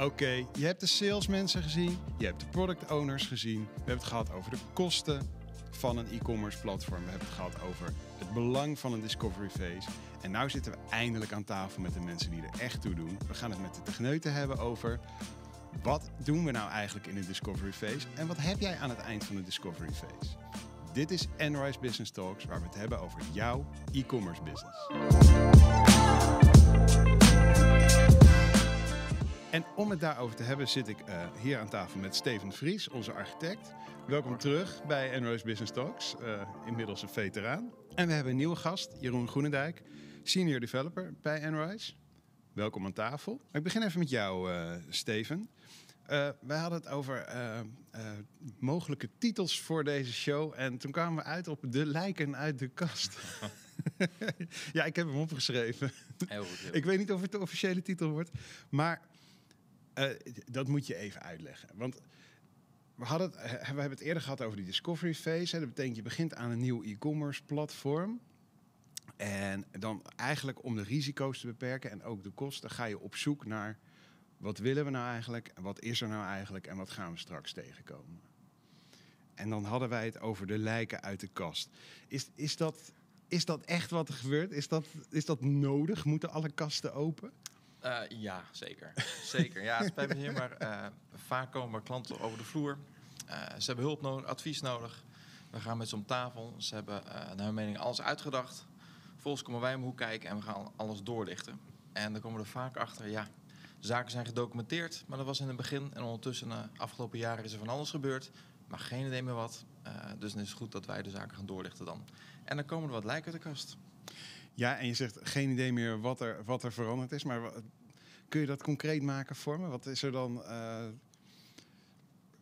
Oké, je hebt de salesmensen gezien, je hebt de product owners gezien. We hebben het gehad over de kosten van een e-commerce platform. We hebben het gehad over het belang van een discovery phase. En nu zitten we eindelijk aan tafel met de mensen die er echt toe doen. We gaan het met de techneuten hebben over wat doen we nou eigenlijk in de discovery phase en wat heb jij aan het eind van de discovery phase. Dit is Enrise Business Talks, waar we het hebben over jouw e-commerce business. En om het daarover te hebben zit ik uh, hier aan tafel met Steven Vries, onze architect. Welkom terug bij Enrose Business Talks, uh, inmiddels een veteraan. En we hebben een nieuwe gast, Jeroen Groenendijk, senior developer bij Enrise. Welkom aan tafel. Ik begin even met jou, uh, Steven. wij hadden het over mogelijke titels voor deze show. En toen kwamen we uit op de lijken uit de kast. ja, ik heb hem opgeschreven. Heel goed, heel ik weet niet of het de officiële titel wordt. Maar uh, dat moet je even uitleggen. Want we, hadden het, we hebben het eerder gehad over die discovery phase. Dat betekent je begint aan een nieuw e-commerce platform. En dan eigenlijk om de risico's te beperken en ook de kosten, ga je op zoek naar wat willen we nou eigenlijk, en wat is er nou eigenlijk en wat gaan we straks tegenkomen. En dan hadden wij het over de lijken uit de kast. Is, is, dat, is dat echt wat er gebeurt? Is dat, is dat nodig? Moeten alle kasten open? Uh, ja, zeker. zeker. Ja, het spijt me hier, maar uh, vaak komen klanten over de vloer. Uh, ze hebben hulp nodig, advies nodig. We gaan met ze om tafel. Ze hebben naar hun mening alles uitgedacht. Vervolgens komen wij om hoe kijken en we gaan alles doorlichten. En dan komen we er vaak achter, ja, zaken zijn gedocumenteerd, maar dat was in het begin. En ondertussen, de afgelopen jaren, is er van alles gebeurd. Maar geen idee meer wat. dus dan is het goed dat wij de zaken gaan doorlichten dan. En dan komen er wat lijken uit de kast. Ja, en je zegt geen idee meer wat er, wat er veranderd is. Maar kun je dat concreet maken voor me? Wat is er dan uh,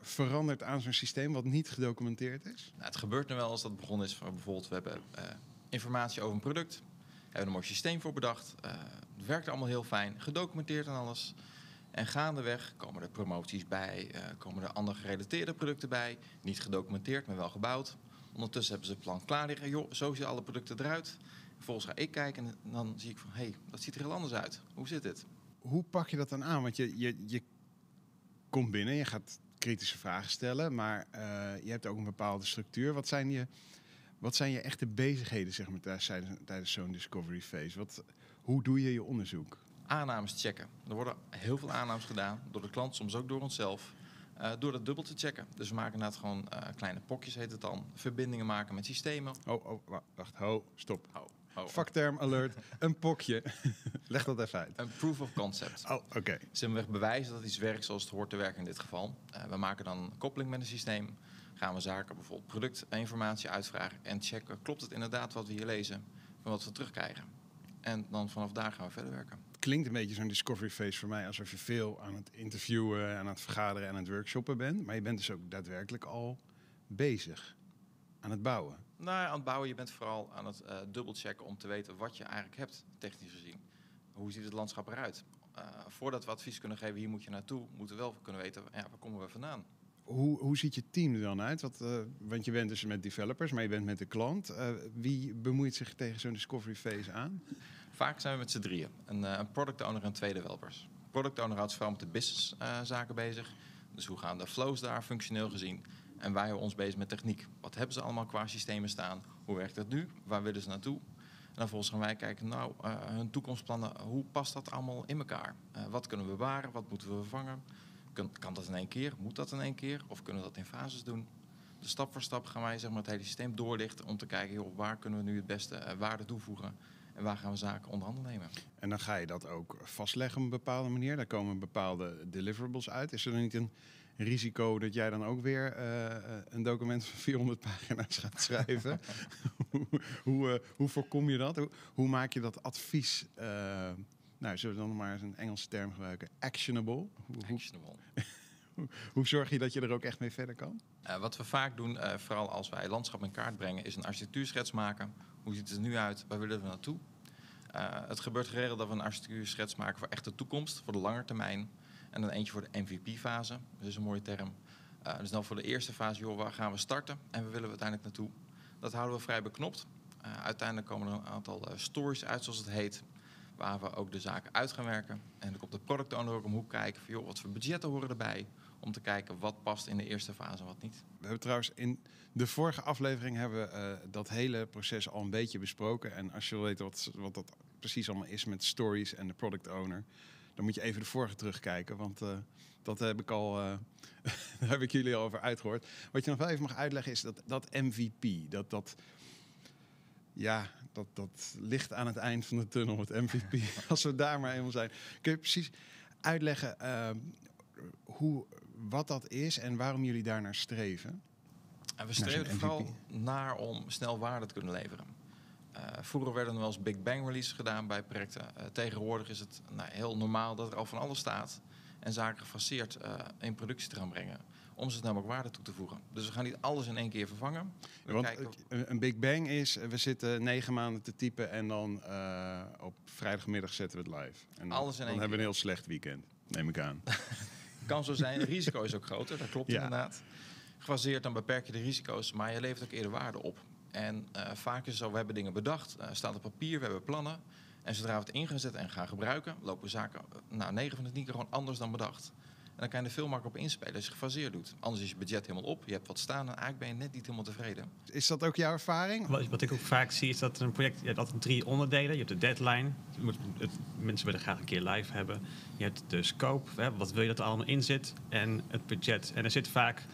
veranderd aan zo'n systeem wat niet gedocumenteerd is? Nou, het gebeurt nu wel als dat begonnen is. Bijvoorbeeld, we hebben uh, informatie over een product. We hebben een mooi systeem voor bedacht. Uh, het werkt allemaal heel fijn. Gedocumenteerd en alles. En gaandeweg komen er promoties bij, komen er andere gerelateerde producten bij. Niet gedocumenteerd, maar wel gebouwd. Ondertussen hebben ze het plan klaar liggen. Joh, zo zien alle producten eruit. Vervolgens ga ik kijken en dan zie ik van, hé, hey, dat ziet er heel anders uit. Hoe zit dit? Hoe pak je dat dan aan? Want je, je, je komt binnen, je gaat kritische vragen stellen, maar uh, je hebt ook een bepaalde structuur. Wat zijn je, wat zijn je echte bezigheden zeg maar, tijdens, tijdens zo'n discovery phase? Wat, hoe doe je je onderzoek? Aannames checken. Er worden heel veel aannames gedaan door de klant, soms ook door onszelf. Uh, door dat dubbel te checken. Dus we maken inderdaad gewoon uh, kleine pokjes, heet het dan. Verbindingen maken met systemen. Oh, oh wacht, ho, stop. Ho. Oh, Vakterm alert, een pokje. Leg dat even uit. Een proof of concept. Oh, oké. Okay. Simpelweg bewijzen dat iets werkt zoals het hoort te werken in dit geval. Uh, we maken dan een koppeling met een systeem. Gaan we zaken, bijvoorbeeld productinformatie uitvragen en checken. Klopt het inderdaad wat we hier lezen van wat we terugkrijgen? En dan vanaf daar gaan we verder werken. Klinkt een beetje zo'n discovery phase voor mij alsof je veel aan het interviewen, aan het vergaderen en aan het workshoppen bent. Maar je bent dus ook daadwerkelijk al bezig aan het bouwen. Nou, aan het bouwen, je bent vooral aan het uh, dubbelchecken om te weten wat je eigenlijk hebt, technisch gezien. Hoe ziet het landschap eruit? Uh, voordat we advies kunnen geven, hier moet je naartoe, moeten we wel kunnen weten, ja, waar komen we vandaan? Hoe, hoe ziet je team er dan uit? Wat, uh, want je bent dus met developers, maar je bent met de klant. wie bemoeit zich tegen zo'n discovery phase aan? Vaak zijn we met z'n drieën. Een, een product owner en twee developers. Product owner houdt vooral met de business zaken bezig. Dus hoe gaan de flows daar functioneel gezien? En wij houden ons bezig met techniek. Wat hebben ze allemaal qua systemen staan? Hoe werkt dat nu? Waar willen ze naartoe? En dan volgens gaan wij kijken, nou, uh, hun toekomstplannen, hoe past dat allemaal in elkaar? Uh, wat kunnen we bewaren? Wat moeten we vervangen? Kan, kan, dat in één keer? Moet dat in één keer? Of kunnen we dat in fases doen? Dus stap voor stap gaan wij zeg maar, het hele systeem doorlichten om te kijken, joh, waar kunnen we nu het beste uh, waarde toevoegen? En waar gaan we zaken onder handen nemen? En dan ga je dat ook vastleggen op een bepaalde manier. Daar komen bepaalde deliverables uit. Is er dan niet een risico dat jij dan ook weer eh, eh, een document van 400 pagina's gaat schrijven. hoe, hoe, uh, hoe, voorkom je dat? Hoe, hoe maak je dat advies, nou, zullen we dan maar eens een Engelse term gebruiken, actionable? Actionable. Hoe, zorg je dat je er ook echt mee verder kan? wat we vaak doen, vooral als wij landschap in kaart brengen, is een architectuurschets maken. Hoe ziet het er nu uit? Waar willen we naartoe? het gebeurt geregeld dat we een architectuurschets maken voor echt de toekomst, voor de lange termijn. En dan eentje voor de MVP-fase. Dat is een mooie term. Uh, dus dan voor de eerste fase, joh, waar gaan we starten en waar willen we uiteindelijk naartoe? Dat houden we vrij beknopt. Uh, uiteindelijk komen er een aantal uh, stories uit, zoals het heet. waar we ook de zaken uit gaan werken. En komt de product owner ook omhoek kijken joh, wat voor budgetten horen erbij, om te kijken wat past in de eerste fase en wat niet. We hebben trouwens in de vorige aflevering hebben we eh, dat hele proces al een beetje besproken. En als je wil weten wat, wat dat precies allemaal is met stories en de product owner, dan moet je even de vorige terugkijken. Want uh, dat heb ik al, uh, daar heb ik jullie al over uitgehoord. Wat je nog wel even mag uitleggen is dat, dat MVP, dat, dat, ja, dat, dat ligt aan het eind van de tunnel, het MVP. als we daar maar eenmaal zijn. Kun je precies uitleggen uh, hoe, wat dat is en waarom jullie daar naar streven? En we streven er vooral naar om snel waarde te kunnen leveren. Uh, vroeger werden er wel eens Big Bang releases gedaan bij projecten. Uh, tegenwoordig is het nou, heel normaal dat er al van alles staat en zaken gefaseerd uh, in productie te gaan brengen. Om ze namelijk waarde toe te voegen. Dus we gaan niet alles in één keer vervangen. Want een Big Bang is, we zitten negen maanden te typen en dan op vrijdagmiddag zetten we het live. En dan, alles in dan één hebben we een heel slecht weekend, neem ik aan. kan zo zijn. Het risico is ook groter, dat klopt Ja. inderdaad. Gefaseerd dan beperk je de risico's, maar je levert ook eerder waarde op. En eh, vaak is het zo, we hebben dingen bedacht, eh, staat op papier, we hebben plannen. En zodra we het in gaan zetten en gaan gebruiken, lopen zaken eh, nou, 9 van de 10 keer gewoon anders dan bedacht. En dan kan je er veel makkelijker op inspelen als je gefaseerd doet. Anders is je budget helemaal op, je hebt wat staan en eigenlijk ben je net niet helemaal tevreden. Is dat ook jouw ervaring? Wat, wat ik ook vaak zie is dat een project, je hebt altijd drie onderdelen. Je hebt de deadline, je moet, het, mensen willen graag een keer live hebben. Je hebt de scope, hè, wat wil je dat er allemaal in zit. En het budget. En er zit vaak,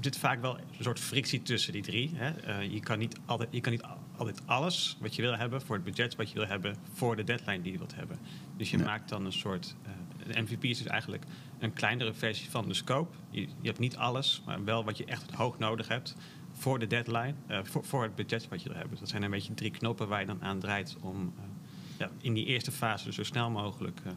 zit vaak wel een soort frictie tussen die drie. Hè. Eh, je, kan niet altijd, je kan niet altijd alles wat je wil hebben voor het budget wat je wil hebben voor de deadline die je wilt hebben. Dus je Ja. maakt dan een soort. eh, de MVP is dus eigenlijk een kleinere versie van de scope. Je, je hebt niet alles, maar wel wat je echt hoog nodig hebt voor de deadline, eh, voor, voor het budget wat je wil hebben. Dat zijn een beetje drie knoppen waar je dan aan draait om eh, ja, in die eerste fase zo snel mogelijk eh,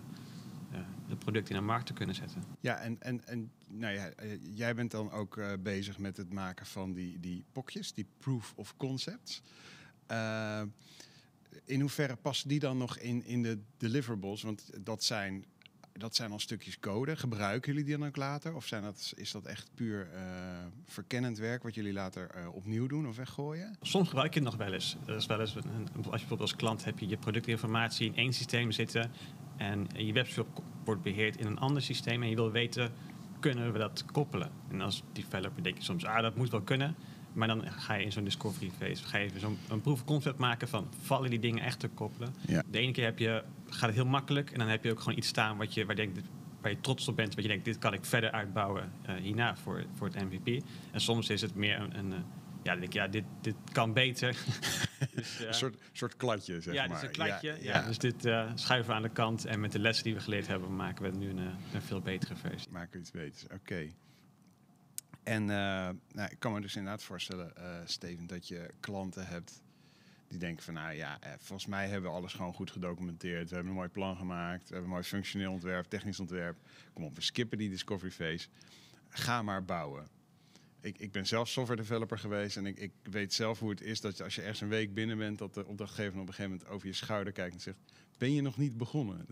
eh, de producten in de markt te kunnen zetten. Ja, en, en, en nou ja, eh, jij bent dan ook eh, bezig met het maken van die, die pokjes, die proof of concepts. Eh, in hoeverre passen die dan nog in, in de deliverables? Want dat zijn, dat zijn al stukjes code. Gebruiken jullie die dan ook later? Of zijn dat, is dat echt puur verkennend werk wat jullie later opnieuw doen of weggooien? Soms gebruik je het nog wel eens. Er is wel eens een, een- als je bijvoorbeeld als klant heb je je productinformatie in één systeem zitten en je webshop wordt beheerd in een ander systeem en je wil weten, kunnen we dat koppelen? En als developer denk je soms, ah, dat moet wel kunnen. Maar dan ga je in zo'n discovery phase, ga je even zo'n een proof of concept maken van, vallen die dingen echt te koppelen? Ja. De ene keer heb je, gaat het heel makkelijk en dan heb je ook gewoon iets staan wat je, waar, je denkt, waar je trots op bent, wat je denkt, dit kan ik verder uitbouwen eh, hierna voor, voor het MVP. En soms is het meer een, een eh, ja, dan denk ik, ja, dit, dit kan beter. dus, ja. Een soort, soort kladje, zeg ja, maar. dit is een kladje. Ja, ja. Dus dit eh, schuiven we aan de kant. En met de lessen die we geleerd hebben, maken we nu een, eh, een veel betere versie. Maken we iets beters, oké. En eh, nou, ik kan me dus inderdaad voorstellen, eh, Steven, dat je klanten hebt die denken van, nou ja, eh, volgens mij hebben we alles gewoon goed gedocumenteerd. We hebben een mooi plan gemaakt, we hebben een mooi functioneel ontwerp, technisch ontwerp. Kom op, we skippen die discovery phase. Ga maar bouwen. Ik, ik ben zelf software developer geweest en ik, ik weet zelf hoe het is dat je, als je ergens een week binnen bent, dat de opdrachtgever op een gegeven moment over je schouder kijkt en zegt, ben je nog niet begonnen?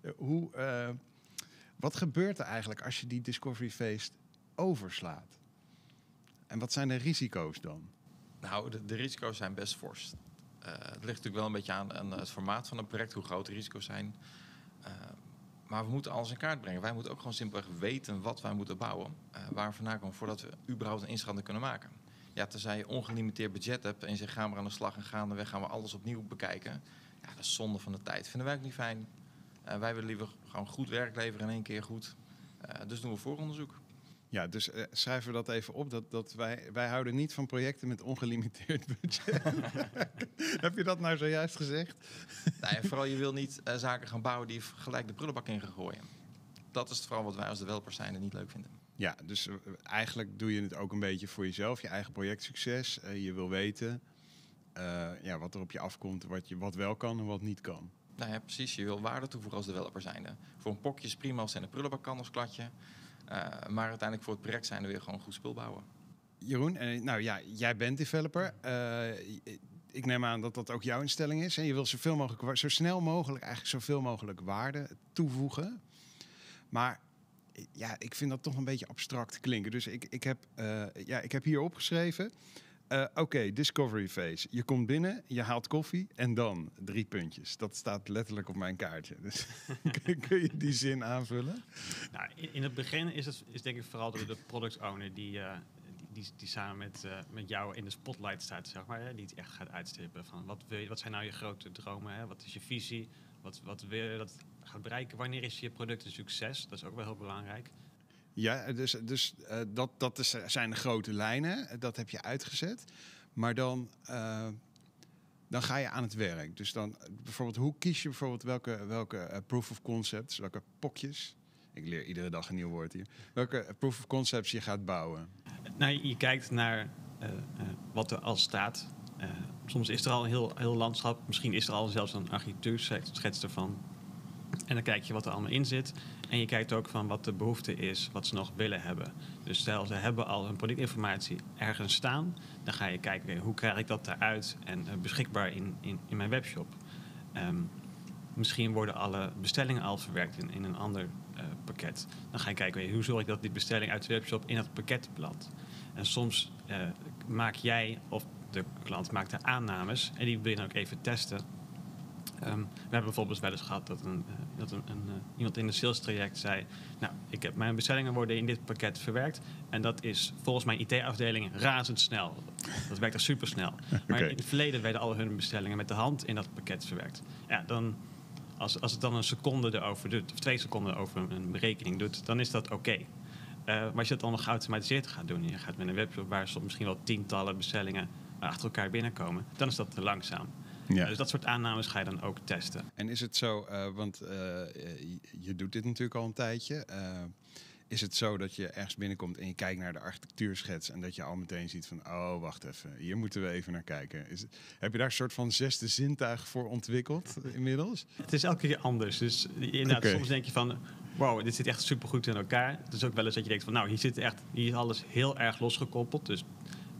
Eh, hoe, eh, wat gebeurt er eigenlijk als je die discovery phase overslaat? En wat zijn de risico's dan? Nou, de, de risico's zijn best fors. Eh, het ligt natuurlijk wel een beetje aan, het formaat van een project, hoe groot de risico's zijn. Maar we moeten alles in kaart brengen. Wij moeten ook gewoon simpelweg weten wat wij moeten bouwen. eh, waar we vandaan komen voordat we überhaupt een inschatting kunnen maken. Ja, tenzij je ongelimiteerd budget hebt en je zegt gaan we aan de slag en gaandeweg gaan we alles opnieuw bekijken. Ja, dat is zonde van de tijd. Vinden wij ook niet fijn. Eh, wij willen liever gewoon goed werk leveren in één keer goed. Eh, dus doen we vooronderzoek. Ja, dus eh, schrijven we dat even op. Dat, dat wij, wij houden niet van projecten met ongelimiteerd budget. Heb je dat nou zojuist gezegd? Nou ja, vooral je wil niet eh, zaken gaan bouwen die gelijk de prullenbak in gaan gooien. Dat is vooral wat wij als developers zijn en niet leuk vinden. Ja, dus eh, eigenlijk doe je het ook een beetje voor jezelf, je eigen projectsucces. Je wil weten ja, wat er op je afkomt, wat, je, wat wel kan en wat niet kan. Nou ja, precies. Je wil waarde toevoegen als developer zijnde. Voor een pokje is prima als het in de prullenbak kan als kladje. Eh, maar uiteindelijk voor het project zijn we weer gewoon goed spul bouwen. Jeroen, eh, nou ja, jij bent developer. Eh, ik neem aan dat dat ook jouw instelling is. En je wil zoveel mogelijk, zo snel mogelijk, eigenlijk zoveel mogelijk waarde toevoegen. Maar ja, ik vind dat toch een beetje abstract klinken. Dus ik, ik, heb, eh, ja, ik heb hier opgeschreven. Eh, Oké, discovery phase. Je komt binnen, je haalt koffie en dan drie puntjes. Dat staat letterlijk op mijn kaartje. Dus kun- je die zin aanvullen? Nou, in, het begin is het is denk ik vooral de, de product owner die, eh, die, die, samen met, eh, met jou in de spotlight staat, zeg maar. Hè, die het echt gaat uitstippen van wat, wil wat zijn nou je grote dromen, hè? wat is je visie, wat, wat wil je dat gaat bereiken, wanneer is je product een succes, dat is ook wel heel belangrijk. Ja, dus, dus eh, dat, dat is, zijn de grote lijnen. Dat heb je uitgezet. Maar dan, eh, dan ga je aan het werk. Dus dan eh, bijvoorbeeld, hoe kies je bijvoorbeeld welke, welke eh, proof of concepts, welke pokjes? Ik leer iedere dag een nieuw woord hier. Welke eh, proof of concepts je gaat bouwen? Nou, je- kijkt naar eh, eh, wat er al staat. Eh, soms is er al een heel, heel landschap. Misschien is er al zelfs een architectuurschets ervan. En dan kijk je wat er allemaal in zit. En je kijkt ook van wat de behoefte is, wat ze nog willen hebben. Dus stel, ze hebben al hun productinformatie ergens staan. Dan ga je kijken, hoe krijg ik dat daaruit en eh, beschikbaar in, in, in mijn webshop. Ehm, misschien worden alle bestellingen al verwerkt in, in een ander eh, pakket. Dan ga je kijken, hoe zorg ik dat die bestelling uit de webshop in dat pakket belandt. En soms eh, maak jij of de klant maakt de aannames en die wil je dan ook even testen. Ehm, we hebben bijvoorbeeld wel eens gehad dat, een, eh, dat een, een, eh, iemand in een sales traject zei... nou, ik heb, mijn bestellingen worden in dit pakket verwerkt... en dat is volgens mijn IT-afdeling razendsnel. Dat werkt echt supersnel. Maar in het verleden werden al hun bestellingen met de hand in dat pakket verwerkt. Ja, dan, als, als het dan een seconde erover doet, of twee seconden over een berekening doet... dan is dat oké. Eh, maar als je het dan nog geautomatiseerd gaat doen... en je gaat met een webshop waar soms misschien wel tientallen bestellingen... achter elkaar binnenkomen, dan is dat te langzaam. Ja. Dus dat soort aannames ga je dan ook testen. En is het zo, eh, want eh, je, doet dit natuurlijk al een tijdje. eh, is het zo dat je ergens binnenkomt en je kijkt naar de architectuurschets en dat je al meteen ziet van, oh wacht even, hier moeten we even naar kijken. Is heb je daar een soort van zesde zintuig voor ontwikkeld inmiddels? Het is elke keer anders. Dus inderdaad, soms denk je van... wow, dit zit echt supergoed in elkaar. Het is ook wel eens dat je denkt van... nou, hier zit echt hier is alles heel erg losgekoppeld. Dus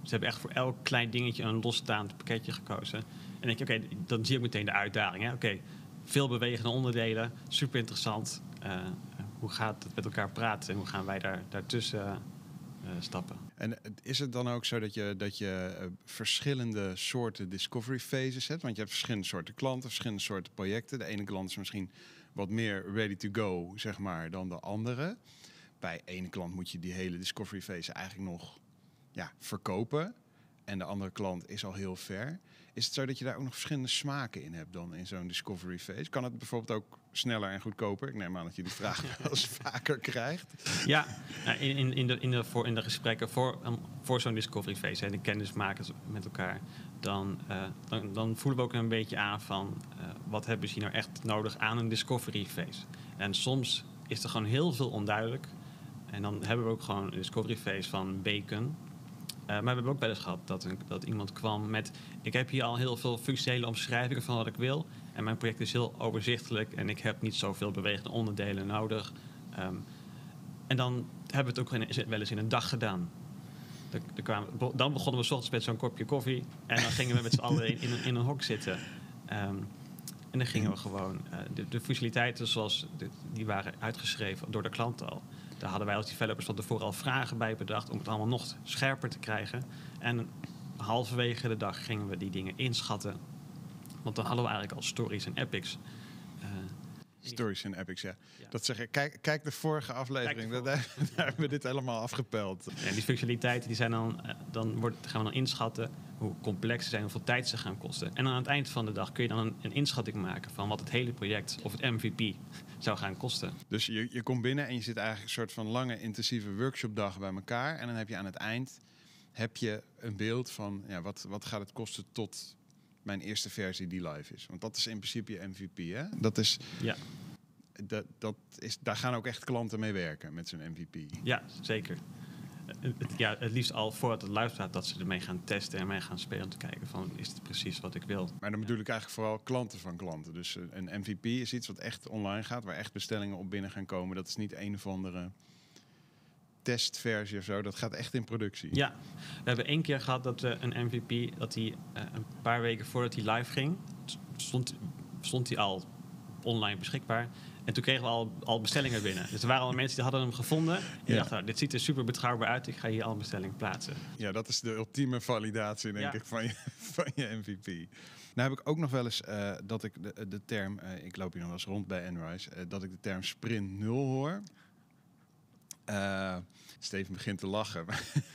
ze hebben echt voor elk klein dingetje een losstaand pakketje gekozen. En denk je, oké, dan zie je ook meteen de uitdaging. Oké, veel bewegende onderdelen, super interessant. Eh, hoe gaat het met elkaar praten en hoe gaan wij daar, daartussen eh, stappen? En is het dan ook zo dat je, dat je eh, verschillende soorten discovery phases hebt? Want je hebt verschillende soorten klanten, verschillende soorten projecten. De ene klant is misschien wat meer ready to go, zeg maar, dan de andere. Bij ene klant moet je die hele discovery phase eigenlijk nog ja, verkopen. En de andere klant is al heel ver. Is het zo dat je daar ook nog verschillende smaken in hebt dan in zo'n discovery phase? Kan het bijvoorbeeld ook sneller en goedkoper? Ik neem aan dat je die vraag wel vaker krijgt. Ja, nou, in, in, in, de, in, de, voor, in de gesprekken voor, um, voor zo'n discovery phase, en de kennismakers met elkaar, dan, eh, dan, dan voelen we ook een beetje aan van eh, wat hebben ze nou echt nodig aan een discovery phase. En soms is er gewoon heel veel onduidelijk. En dan hebben we ook gewoon een discovery phase van bacon. Eh, maar we hebben ook wel eens gehad dat, een, dat iemand kwam met... ik heb hier al heel veel functionele omschrijvingen van wat ik wil... en mijn project is heel overzichtelijk... en ik heb niet zoveel bewegende onderdelen nodig. Ehm, en dan hebben we het ook wel eens in een dag gedaan. Dan, dan begonnen we 's ochtends met zo'n kopje koffie... en dan gingen we met z'n allen in, een- in een hok zitten... Ehm, en dan gingen we gewoon... eh, de, de functionaliteiten zoals die waren uitgeschreven door de klant al... Daar hadden wij als developers van tevoren al vragen bij bedacht om het allemaal nog scherper te krijgen. En halverwege de dag gingen we die dingen inschatten. Want dan hadden we eigenlijk al stories en epics. Eh, Stories en epics, ja. Ja. Dat zeg ik. Kijk, kijk de vorige aflevering. Daar, daar hebben we dit helemaal afgepeld. en die functionaliteiten die zijn dan, eh, dan wordt, gaan we dan inschatten hoe complex ze zijn, hoeveel tijd ze gaan kosten. En aan het eind van de dag kun je dan een, een inschatting maken van wat het hele project of het MVP zou gaan kosten. Dus je, je komt binnen en je zit eigenlijk een soort van lange intensieve workshopdag bij elkaar. En dan heb je aan het eind heb je een beeld van ja, wat, wat gaat het kosten tot mijn eerste versie die live is. Want dat is in principe je MVP. Hè? Dat is, Ja, dat, dat is, daar gaan ook echt klanten mee werken met zo'n MVP. ja zeker. Het, ja, het liefst al voordat het live staat dat ze ermee gaan testen en mee gaan spelen om te kijken van is het precies wat ik wil. Maar dan bedoel ik eigenlijk vooral klanten van klanten. Dus eh, een MVP is iets wat echt online gaat, waar echt bestellingen op binnen gaan komen. Dat is niet een of andere testversie of zo. Dat gaat echt in productie. Ja, we hebben één keer gehad dat we een MVP, dat hij eh, een paar weken voordat hij live ging, stond, stond hij al online beschikbaar. En toen kregen we al, al bestellingen binnen. Dus er waren al mensen die hadden hem gevonden. En die Ja. dachten, nou, dit ziet er super betrouwbaar uit. Ik ga hier al een bestelling plaatsen. Ja, dat is de ultieme validatie, denk Ja. ik, van je, van je MVP. Nou heb ik ook nog wel eens eh, dat ik de, de term, eh, ik loop hier nog wel eens rond bij Enrise, eh, dat ik de term sprint 0 hoor. Eh, Steven begint te lachen.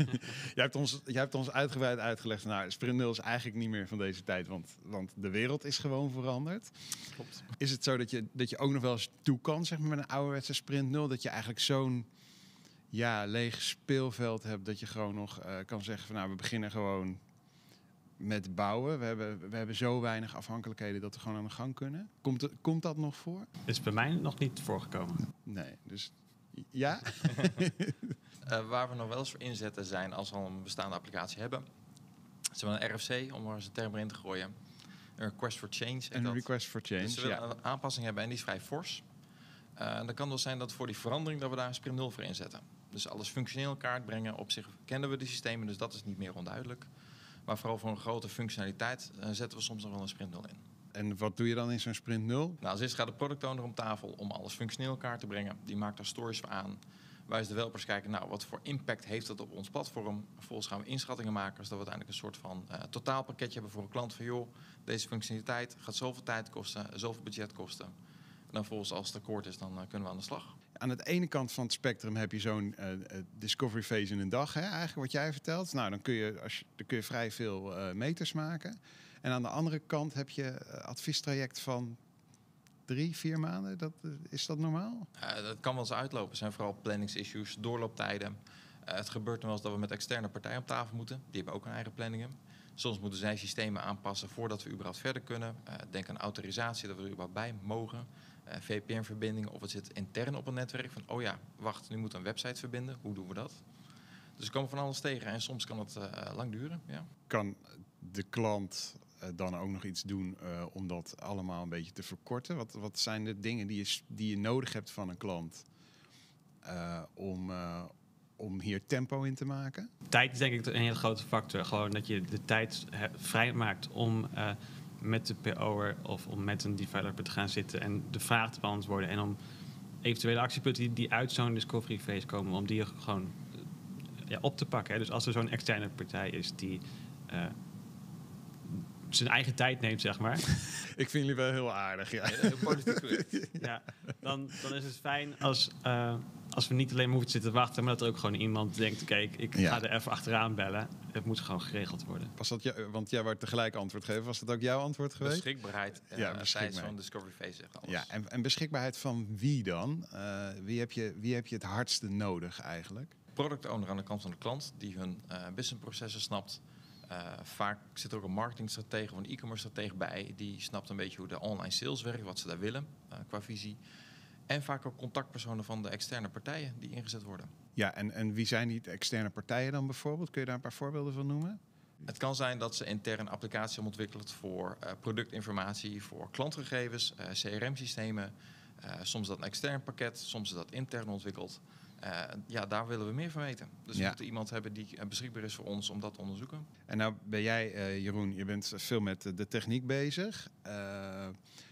Jij, hebt ons, jij hebt ons uitgebreid uitgelegd, nou, sprint 0 is eigenlijk niet meer van deze tijd, want, want de wereld is gewoon veranderd. Klopt. Is het zo dat je, dat je ook nog wel eens toe kan, zeg maar, met een ouderwetse sprint 0, dat je eigenlijk zo'n ja, leeg speelveld hebt, dat je gewoon nog eh, kan zeggen van nou, we beginnen gewoon met bouwen. We hebben, we hebben zo weinig afhankelijkheden dat we gewoon aan de gang kunnen. Komt, komt dat nog voor? Is bij mij nog niet voorgekomen. Nee, dus ja? Eh, waar we nog wel eens voor inzetten zijn als we al een bestaande applicatie hebben. Ze hebben een RFC, om er eens een term in te gooien. Een request for change. Een dat. request for change. Dus ze willen ja. een aanpassing hebben en die is vrij fors. Eh, dan kan wel zijn dat voor die verandering dat we daar een sprint 0 voor inzetten. Dus alles functioneel in kaart brengen. Op zich kennen we de systemen, dus dat is niet meer onduidelijk. Maar vooral voor een grote functionaliteit eh, zetten we soms nog wel een sprint 0 in. En wat doe je dan in zo'n sprint 0? Nou, als eerst gaat de product owner om tafel om alles functioneel in kaart te brengen. Die maakt daar stories voor aan. Wij als developers kijken, nou, wat voor impact heeft dat op ons platform? Vervolgens gaan we inschattingen maken, zodat we uiteindelijk een soort van eh, totaalpakketje hebben voor een klant. Van joh, deze functionaliteit gaat zoveel tijd kosten, zoveel budget kosten. En dan vervolgens, als het akkoord is, dan eh, kunnen we aan de slag. Aan de ene kant van het spectrum heb je zo'n eh, discovery phase in een dag, hè, eigenlijk wat jij vertelt. Nou, dan kun je, als je, dan kun je vrij veel meters maken. En aan de andere kant heb je eh, adviestraject van drie, vier maanden. Dat, eh, is dat normaal? Eh, dat kan wel eens uitlopen. Er zijn vooral planningsissues, doorlooptijden. Het gebeurt nog wel eens dat we met externe partijen op tafel moeten. Die hebben ook hun eigen planningen. Soms moeten zij systemen aanpassen voordat we überhaupt verder kunnen. Eh, denk aan autorisatie, dat we er überhaupt bij mogen. Eh, VPN-verbindingen of het zit intern op een netwerk. Van, oh ja, wacht, nu moet een website verbinden. Hoe doen we dat? Dus er komen van alles tegen en soms kan het eh, lang duren. Ja. Kan de klant dan ook nog iets doen eh, om dat allemaal een beetje te verkorten? Wat, wat zijn de dingen die je, die je nodig hebt van een klant eh, om, eh, om hier tempo in te maken? Tijd is denk ik een hele grote factor. Gewoon dat je de tijd eh, vrijmaakt om eh, met de PO'er of om met een developer te gaan zitten en de vraag te beantwoorden. En om eventuele actiepunten die, uit zo'n discovery phase komen, om die gewoon eh, ja, op te pakken. Dus als er zo'n externe partij is die eh, zijn eigen tijd neemt, zeg maar. Ik vind jullie wel heel aardig. Ja. Ja, dan, dan is het fijn als, eh, als we niet alleen maar hoeven te zitten wachten, maar dat er ook gewoon iemand denkt: kijk, ik Ja. ga er even achteraan bellen. Het moet gewoon geregeld worden. Was dat je, want jij wou tegelijk antwoord geven. Was dat ook jouw antwoord geweest? Beschikbaarheid eh, Ja, beschikbaarheid. zo'n discovery phase zegt alles. Ja, en, en beschikbaarheid van wie dan? Eh, wie, heb je, wie heb je het hardste nodig eigenlijk? product owner aan de kant van de klant die hun eh businessprocessen snapt. Eh, vaak zit er ook een marketingstratege of een e-commerce stratege bij. Die snapt een beetje hoe de online sales werkt, wat ze daar willen eh, qua visie. En vaak ook contactpersonen van de externe partijen die ingezet worden. Ja, en, en wie zijn die externe partijen dan bijvoorbeeld? Kun je daar een paar voorbeelden van noemen? Het kan zijn dat ze intern een applicatie hebben ontwikkeld voor eh, productinformatie, voor klantgegevens, CRM-systemen. Soms dat een extern pakket, soms dat intern ontwikkeld. Eh, ja, daar willen we meer van weten. Dus Ja. we moeten iemand hebben die eh, beschikbaar is voor ons om dat te onderzoeken. En nou ben jij, eh, Jeroen, je bent veel met de techniek bezig.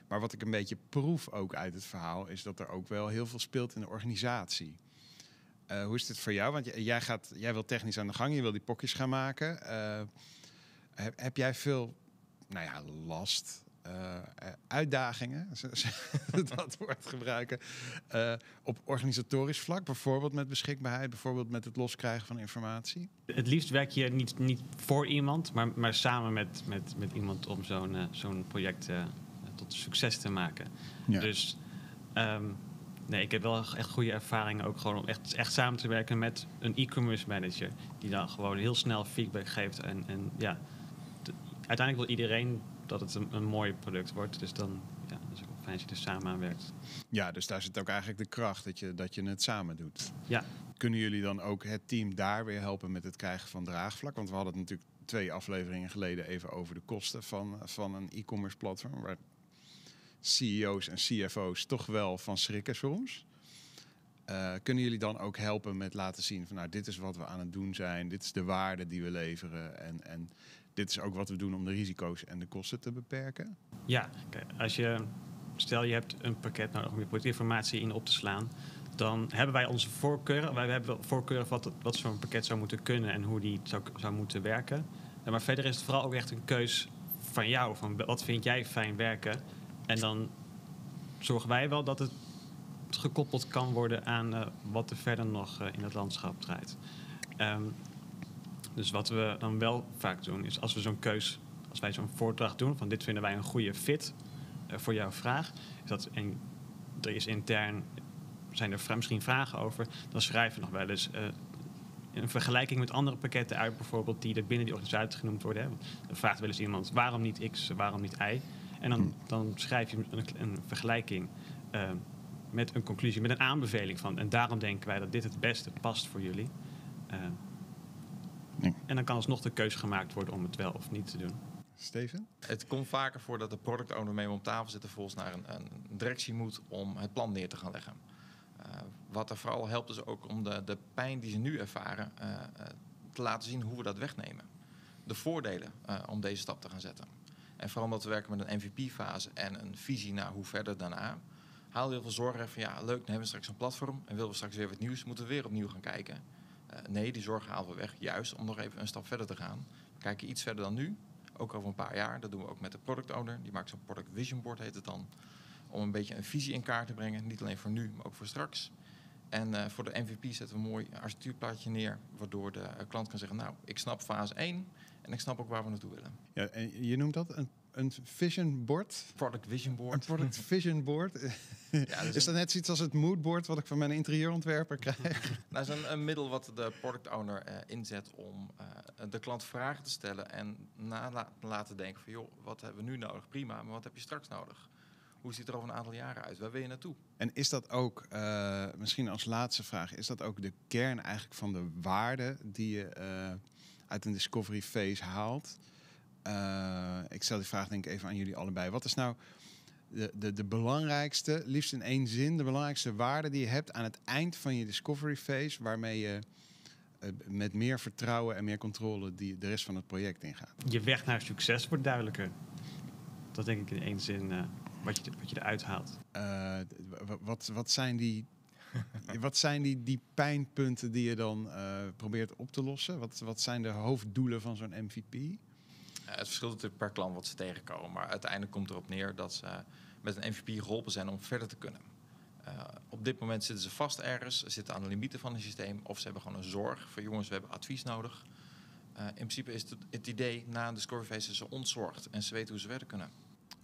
Maar wat ik een beetje proef ook uit het verhaal... is dat er ook wel heel veel speelt in de organisatie. Hoe is dit voor jou? Want jij, gaat, jij wil technisch aan de gang, je wil die pokjes gaan maken. Heb, heb jij veel nou ja, last, eh, eh, uitdagingen, dat woord gebruiken, eh, op organisatorisch vlak? Bijvoorbeeld met beschikbaarheid, bijvoorbeeld met het loskrijgen van informatie? Het liefst werk je niet, niet voor iemand, maar, maar samen met, met, met iemand om zo'n zo'n project tot succes te maken. Ja. Dus ehm, nee, ik heb wel echt goede ervaringen ook gewoon om echt, echt samen te werken met een e-commerce manager. Die dan gewoon heel snel feedback geeft. En, en ja, uiteindelijk wil iedereen dat het een, een mooi product wordt. Dus dan ja, dat is ook wel fijn als je er samen aan werkt. Ja, dus daar zit ook eigenlijk de kracht dat je, dat je het samen doet. Ja, Kunnen jullie dan ook het team daar weer helpen met het krijgen van draagvlak? Want we hadden het natuurlijk twee afleveringen geleden even over de kosten van, van een e-commerce platform. Waar CEO's en CFO's toch wel van schrikken soms. Eh, kunnen jullie dan ook helpen met laten zien van nou, dit is wat we aan het doen zijn, dit is de waarde die we leveren en, en dit is ook wat we doen om de risico's en de kosten te beperken? Ja, als je stel je hebt een pakket nodig om je productinformatie in op te slaan. Dan hebben wij onze voorkeuren. Wij hebben voorkeuren wat, wat zo'n pakket zou moeten kunnen en hoe die zou, zou moeten werken. Maar verder is het vooral ook echt een keus van jou. Van wat vind jij fijn werken? En dan zorgen wij wel dat het gekoppeld kan worden aan uh, wat er verder nog uh, in het landschap draait. Um, dus wat we dan wel vaak doen, is als we zo'n keus, als wij zo'n voordracht doen, van dit vinden wij een goede fit uh, voor jouw vraag, is dat en er is intern, zijn er misschien vragen over, dan schrijven we nog wel eens een vergelijking met andere pakketten uit, bijvoorbeeld, die er binnen die organisatie genoemd worden. Hè. Dan vraagt wel eens iemand, waarom niet X, waarom niet Y? En dan, hmm. dan schrijf je een, een vergelijking uh, met een conclusie, met een aanbeveling van. En daarom denken wij dat dit het beste past voor jullie. Uh, nee. En dan kan alsnog de keuze gemaakt worden om het wel of niet te doen. Steven? Het komt vaker voor dat de product owner mee op tafel zit en volgens naar een, een, directie moet om het plan neer te gaan leggen. Uh, wat er vooral helpt is ook om de, de pijn die ze nu ervaren uh, te laten zien hoe we dat wegnemen. De voordelen om deze stap te gaan zetten. En vooral omdat we werken met een MVP-fase en een visie naar hoe verder daarna. Haal heel veel zorgen van ja, leuk, dan hebben we straks een platform en willen we straks weer wat nieuws, moeten we weer opnieuw gaan kijken. Uh, nee, die zorgen halen we weg, juist om nog even een stap verder te gaan. We kijken iets verder dan nu, ook over een paar jaar. Dat doen we ook met de product owner. Die maakt zo'n product vision board, heet het dan. Om een beetje een visie in kaart te brengen. Niet alleen voor nu, maar ook voor straks. En uh, voor de MVP zetten we een mooi architectuurplaatje neer. Waardoor de klant kan zeggen, nou, ik snap fase 1. En ik snap ook waar we naartoe willen. Ja, en je noemt dat een, een vision board? Product vision board. Een product vision board. ja, dus is dat net zoiets als het moodboard wat ik van mijn interieurontwerper krijg? nou, dat is een, een, middel wat de product owner uh, inzet om uh, de klant vragen te stellen en na la laten denken van joh, wat hebben we nu nodig? Prima, maar wat heb je straks nodig? Hoe ziet het er over een aantal jaren uit? Waar wil je naartoe? En is dat ook, uh, misschien als laatste vraag, is dat ook de kern eigenlijk van de waarde die je uit een discovery phase haalt. Uh, ik stel die vraag denk ik even aan jullie allebei. Wat is nou de, de, de belangrijkste, liefst in één zin, de belangrijkste waarde die je hebt aan het eind van je discovery phase, waarmee je uh, met meer vertrouwen en meer controle die de rest van het project ingaat? Je weg naar succes wordt duidelijker. Dat denk ik in één zin uh, wat, je, wat je eruit haalt. wat, wat zijn die wat zijn die, die pijnpunten die je dan uh, probeert op te lossen? Wat, wat zijn de hoofddoelen van zo'n MVP? Het verschilt natuurlijk per klant wat ze tegenkomen. Maar uiteindelijk komt erop neer dat ze met een MVP geholpen zijn om verder te kunnen. Uh, op dit moment zitten ze vast ergens, ze zitten aan de limieten van het systeem. Of ze hebben gewoon een zorg voor jongens, we hebben advies nodig. in principe is het, het idee na de score phase ze ontzorgt en ze weten hoe ze verder kunnen.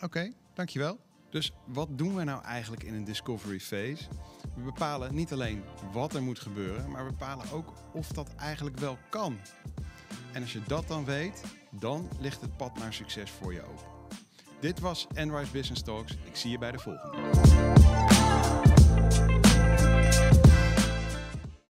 Oké, dankjewel. Dus wat doen we nou eigenlijk in een discovery phase? We bepalen niet alleen wat er moet gebeuren, maar we bepalen ook of dat eigenlijk wel kan. En als je dat dan weet, dan ligt het pad naar succes voor je open. Dit was Enrise Business Talks. Ik zie je bij de volgende.